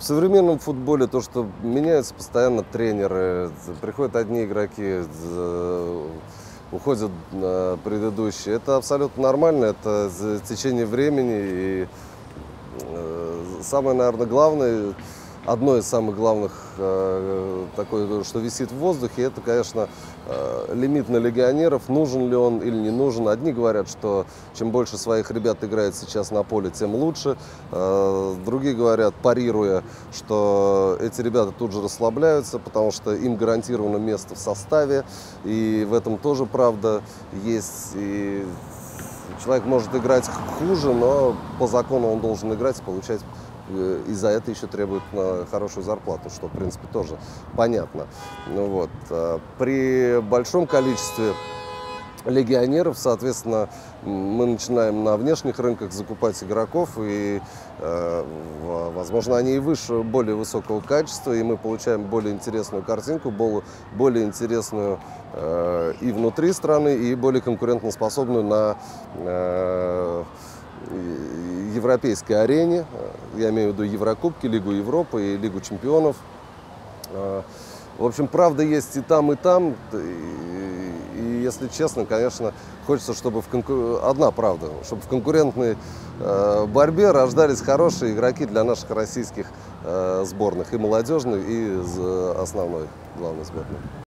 В современном футболе то, что меняются постоянно тренеры, приходят одни игроки, уходят предыдущие, это абсолютно нормально, это течение времени. И э, самое, наверное, главное, одно из самых главных, э, такое, что висит в воздухе, это, конечно, э, лимит на легионеров, нужен ли он или не нужен. Одни говорят, что чем больше своих ребят играет сейчас на поле, тем лучше. Э, Другие говорят, парируя, что эти ребята тут же расслабляются, потому что им гарантировано место в составе. И в этом тоже правда есть. И человек может играть хуже, но по закону он должен играть и получать и за это еще требует э, хорошую зарплату, что, в принципе, тоже понятно. Ну, вот. э, При большом количестве легионеров, соответственно, мы начинаем на внешних рынках закупать игроков, и, э, возможно, они и выше, более высокого качества, и мы получаем более интересную картинку, бол- более интересную э, и внутри страны, и более конкурентоспособную на э, европейской арене. Я имею в виду Еврокубки, Лигу Европы и Лигу чемпионов. Э, В общем, правда есть и там, и там. И, и если честно, конечно, хочется, чтобы в конку- одна правда, чтобы в конкурентной э, борьбе рождались хорошие игроки для наших российских э, сборных, и молодежных, и э, основной главной сборной.